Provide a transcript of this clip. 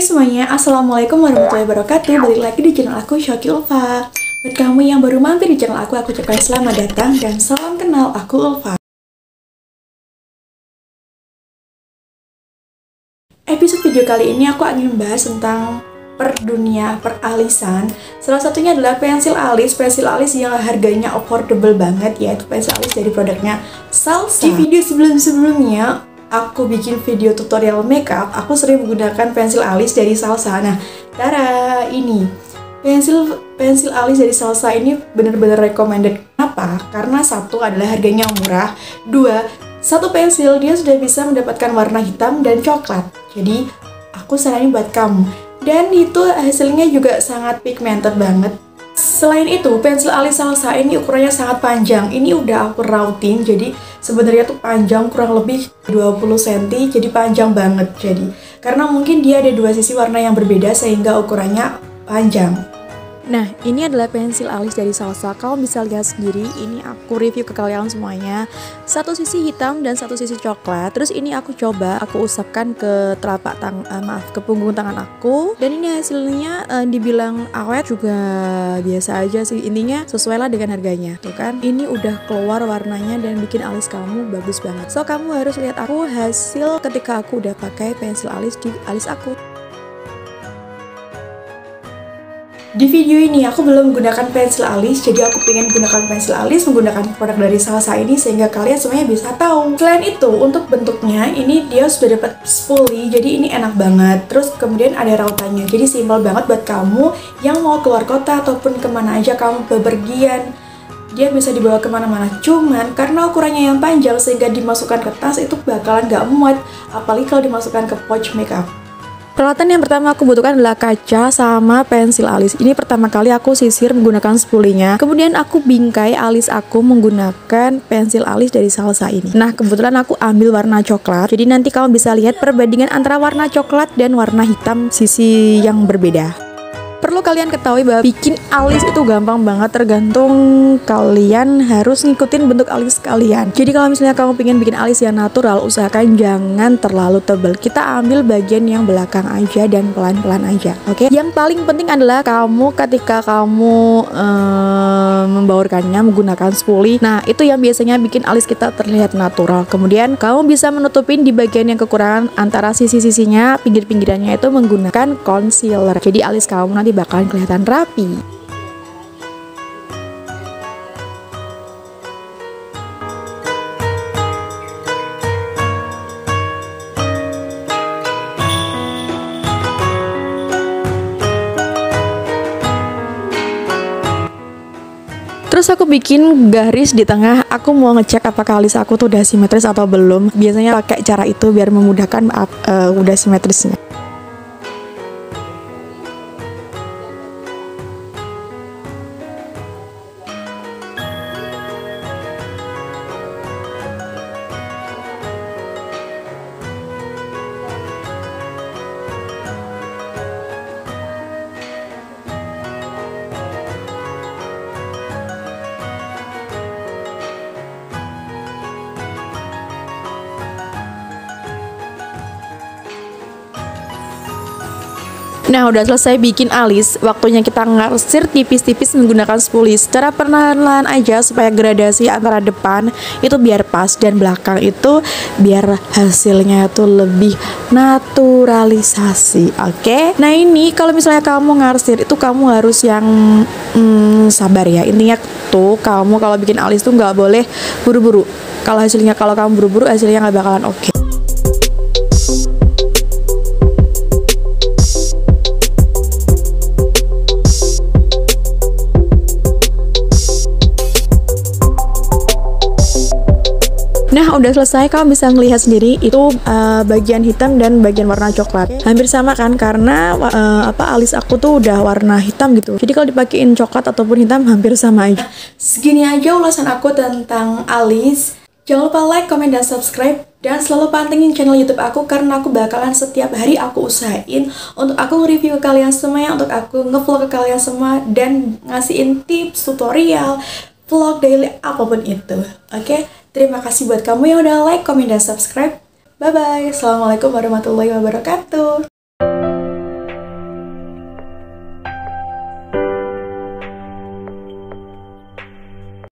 Hai semuanya, Assalamualaikum warahmatullahi wabarakatuh. Balik lagi di channel aku, Shoki Ulfa. Buat kamu yang baru mampir di channel aku, aku ucapkan selamat datang Dan salam kenal, aku Ulfa. Episode video kali ini aku akan membahas tentang per dunia peralisan. Salah satunya adalah pensil alis. Pensil alis yang harganya affordable banget Yaitu pensil alis dari produknya Salsa. Di video sebelum-sebelumnya aku bikin video tutorial makeup, aku sering menggunakan pensil alis dari Salsa. Nah, tara ini pensil pensil alis dari Salsa ini benar-benar recommended. Kenapa? Karena satu adalah harganya murah, dua satu pensil dia sudah bisa mendapatkan warna hitam dan coklat. Jadi aku saranin buat kamu. Dan itu hasilnya juga sangat pigmented banget Selain itu, pensil alis salsa ini ukurannya sangat panjang. Ini udah aku rautin, jadi sebenarnya tuh panjang kurang lebih 20 cm, jadi panjang banget. Jadi, karena mungkin dia ada dua sisi warna yang berbeda sehingga ukurannya panjang. Nah, ini adalah pensil alis dari Salsa. Kamu bisa lihat sendiri, ini aku review ke kalian semuanya. Satu sisi hitam dan satu sisi coklat. Terus ini aku coba, aku usapkan ke telapak tang, uh, maaf, ke punggung tangan aku. Dan ini hasilnya uh, dibilang awet juga biasa aja sih. Intinya sesuai lah dengan harganya, tuh kan? Ini udah keluar warnanya dan bikin alis kamu bagus banget. So, kamu harus lihat aku hasil ketika aku udah pakai pensil alis di alis aku. Di video ini aku belum menggunakan pensil alis, jadi aku pengen gunakan pensil alis menggunakan produk dari Salsa ini sehingga kalian semuanya bisa tahu. Selain itu, untuk bentuknya ini dia sudah dapat spoolie, jadi ini enak banget. Terus kemudian ada rautannya, jadi simpel banget buat kamu yang mau keluar kota ataupun ke mana aja kamu bepergian. Dia bisa dibawa ke mana-mana, cuman karena ukurannya yang panjang sehingga dimasukkan ke tas itu bakalan gak muat, apalagi kalau dimasukkan ke pouch makeup. Peralatan yang pertama aku butuhkan adalah kaca sama pensil alis. Ini pertama kali aku sisir menggunakan spulinya. Kemudian aku bingkai alis aku menggunakan pensil alis dari salsa ini. Nah, kebetulan aku ambil warna coklat. Jadi nanti kamu bisa lihat perbandingan antara warna coklat dan warna hitam sisi yang berbeda perlu kalian ketahui bahwa bikin alis itu gampang banget tergantung kalian harus ngikutin bentuk alis kalian. Jadi kalau misalnya kamu pengen bikin alis yang natural usahakan jangan terlalu tebal. Kita ambil bagian yang belakang aja dan pelan-pelan aja oke? Okay? yang paling penting adalah kamu ketika kamu um, membaurkannya menggunakan spoolie nah itu yang biasanya bikin alis kita terlihat natural. Kemudian kamu bisa menutupin di bagian yang kekurangan antara sisi-sisinya pinggir-pinggirannya itu menggunakan concealer. Jadi alis kamu nanti nanti bakalan kelihatan rapi. Terus aku bikin garis di tengah. Aku mau ngecek apakah alis aku tuh udah simetris atau belum. Biasanya pakai cara itu biar memudahkan uh, udah simetrisnya. Nah udah selesai bikin alis Waktunya kita ngarsir tipis-tipis menggunakan spoolie Secara perlahan-lahan aja supaya gradasi antara depan Itu biar pas dan belakang itu Biar hasilnya itu lebih naturalisasi Oke okay? Nah ini kalau misalnya kamu ngarsir Itu kamu harus yang hmm, sabar ya Intinya tuh kamu kalau bikin alis tuh nggak boleh buru-buru Kalau hasilnya kalau kamu buru-buru hasilnya nggak bakalan oke okay. Nah, udah selesai kamu bisa ngelihat sendiri itu uh, bagian hitam dan bagian warna coklat. Hampir sama kan karena uh, apa alis aku tuh udah warna hitam gitu. Jadi kalau dipakein coklat ataupun hitam hampir sama aja. Segini aja ulasan aku tentang alis. Jangan lupa like, comment, dan subscribe dan selalu pantengin channel YouTube aku karena aku bakalan setiap hari aku usahain untuk aku nge-review ke kalian semua, untuk aku ngevlog ke kalian semua dan ngasihin tips, tutorial, vlog daily apa pun itu. Oke? Okay? Terima kasih buat kamu yang udah like, komen, dan subscribe. Bye-bye. Assalamualaikum warahmatullahi wabarakatuh.